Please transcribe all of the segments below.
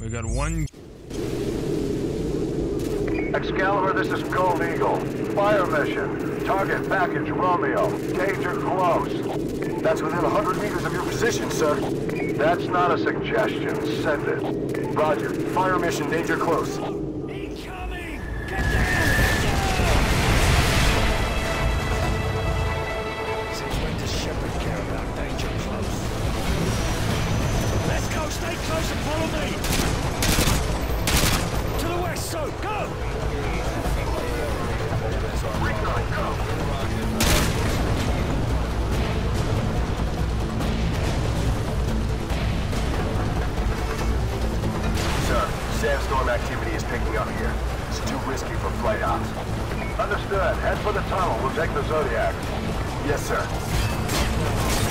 We got one. Excalibur, this is Gold Eagle. Fire mission. Target package Romeo. Danger close. That's within 100 meters of your position, sir. That's not a suggestion. Send it. Roger. Fire mission, danger close. Here. It's too risky for flight ops. Understood. Head for the tunnel. We'll take the Zodiac. Yes, sir.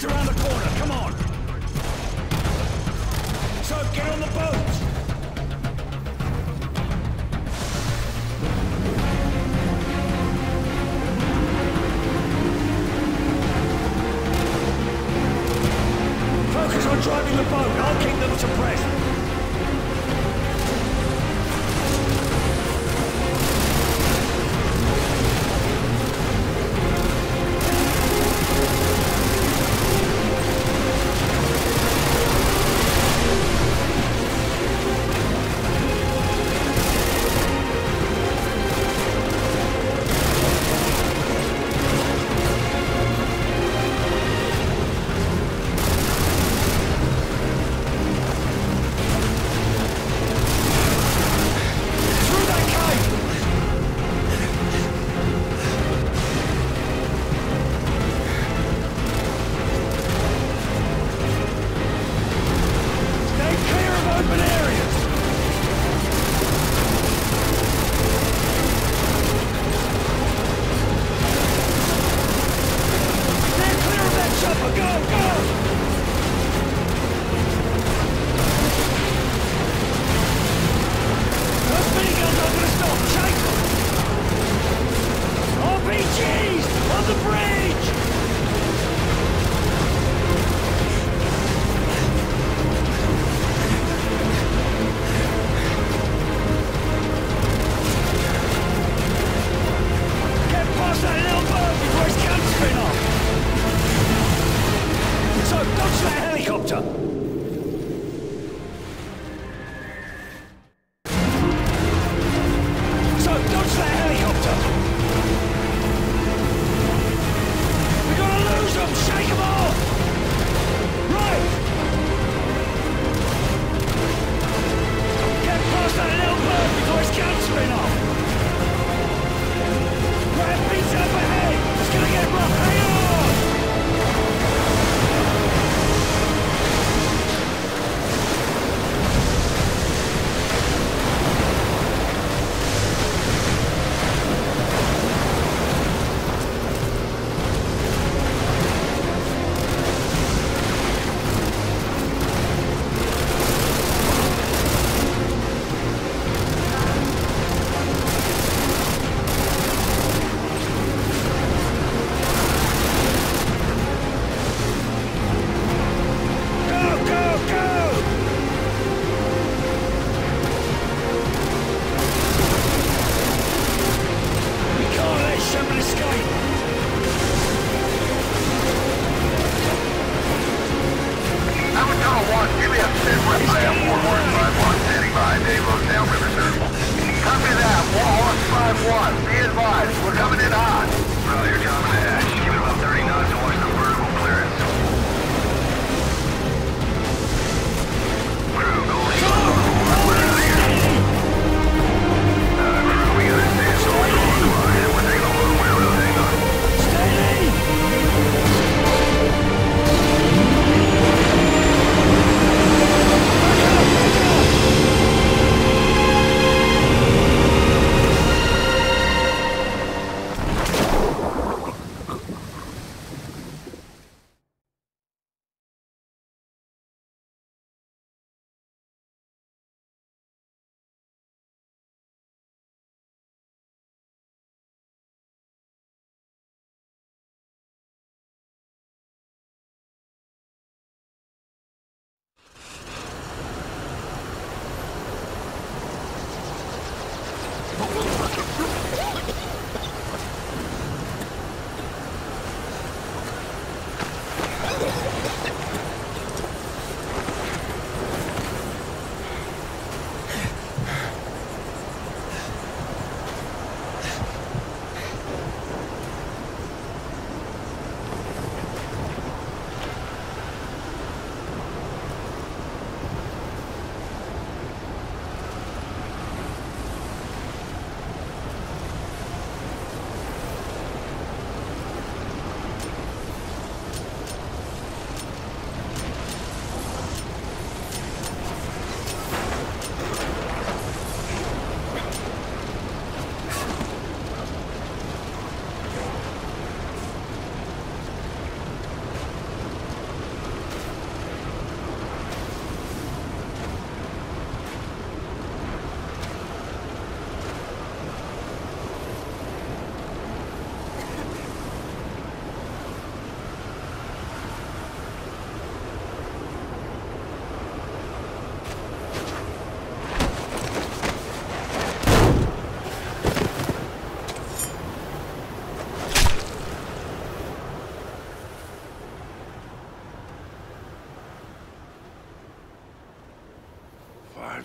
Just around the corner, come on! So, get on the boat! Focus on driving the boat. I'll keep them suppressed.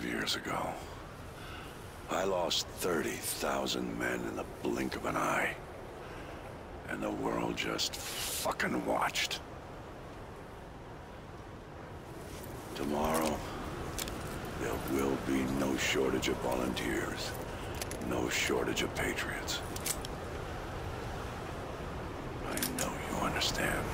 years ago. I lost 30,000 men in the blink of an eye. And the world just fucking watched. Tomorrow, there will be no shortage of volunteers, no shortage of patriots. I know you understand.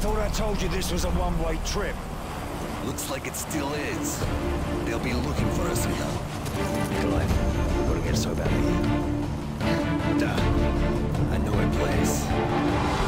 Thought I told you this was a one-way trip. Looks like it still is. They'll be looking for us now. Nikolai, we gotta get so here. Duh. I know a place.